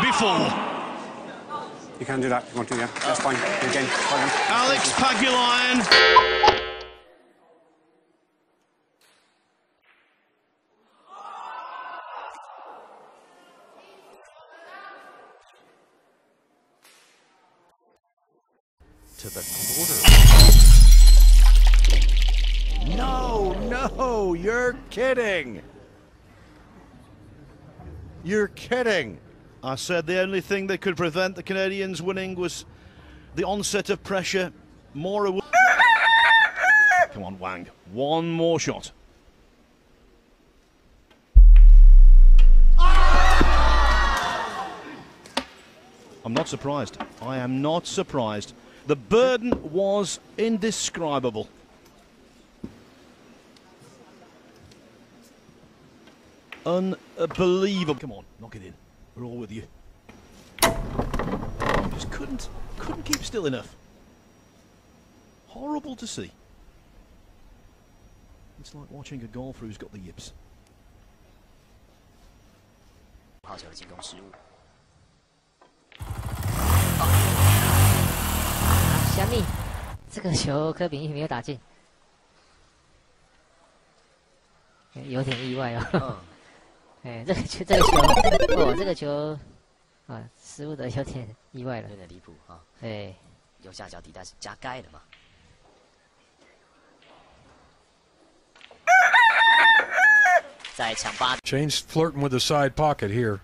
Beautiful. You can do that if you want to, yeah. That's fine. Again, well done. Alex Pagulayan. to the quarter. No, no, you're kidding. You're kidding. I said the only thing that could prevent the Canadians winning was the onset of pressure. More. aw- Come on, Wang. One more shot. I'm not surprised. I am not surprised. The burden was indescribable. Unbelievable. Come on, knock it in. We're all with you. Just couldn't, couldn't keep still enough. Horrible to see. It's like watching a golfer who's got the yips. 号球的进攻失误。小米，这个球柯比没有打进，有点意外哦。 哎这个球这个球哦这个球啊失误的有点意外了有点离谱啊哎右下角底袋是加盖的嘛。在抢八 flirting with the side pocket here